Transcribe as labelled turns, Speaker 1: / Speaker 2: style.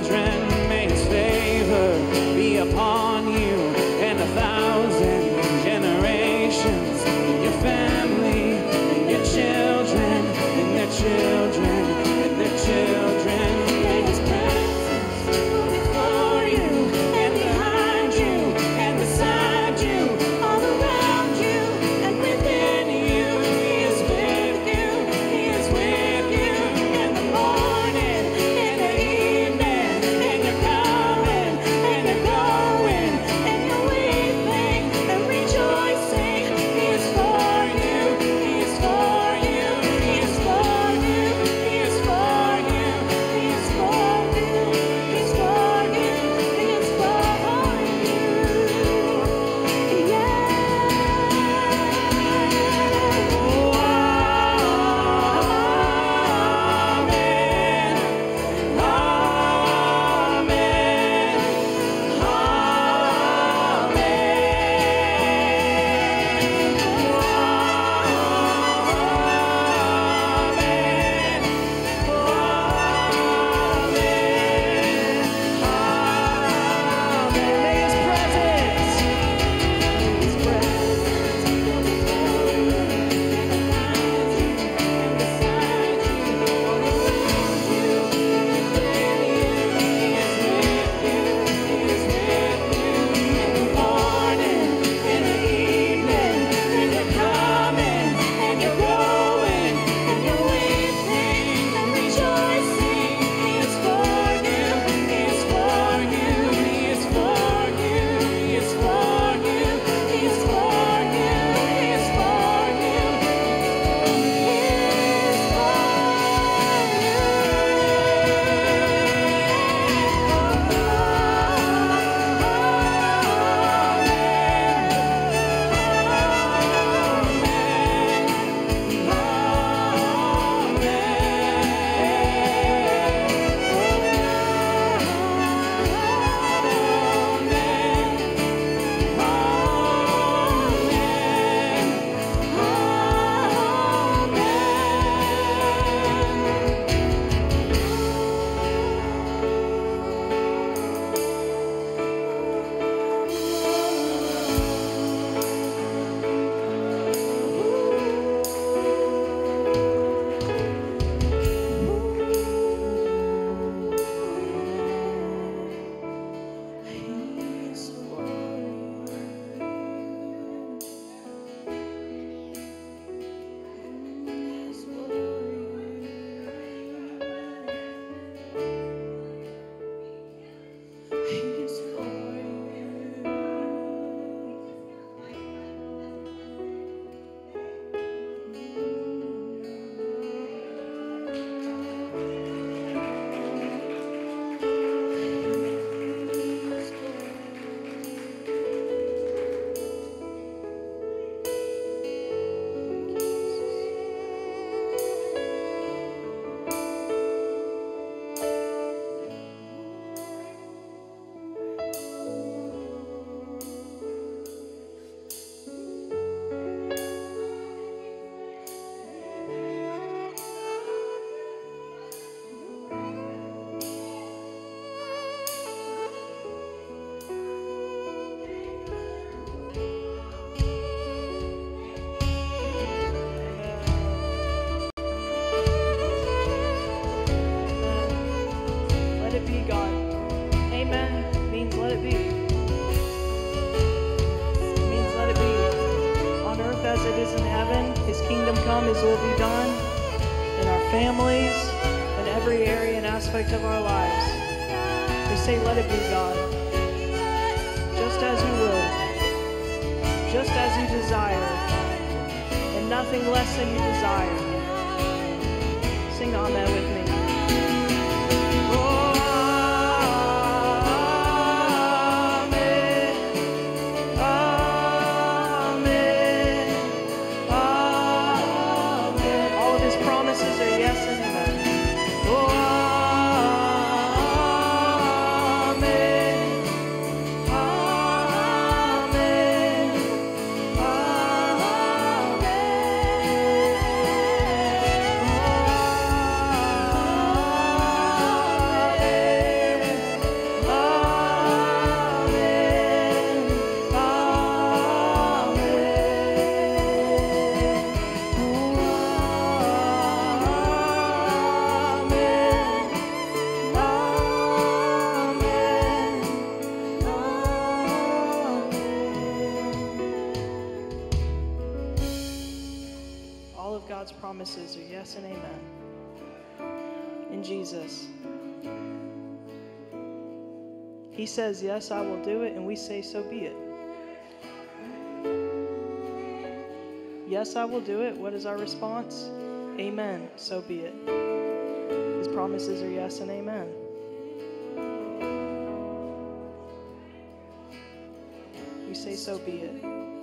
Speaker 1: children. Will be done in our families, in every area and aspect of our lives. We say, let it be, God. Just as you will, just as you desire, and nothing less than you desire. Sing Amen with me. God's promises are yes and amen. In Jesus. He says, Yes, I will do it, and we say, So be it. Yes, I will do it. What is our response? Amen. So be it. His promises are yes and amen. We say, So be it.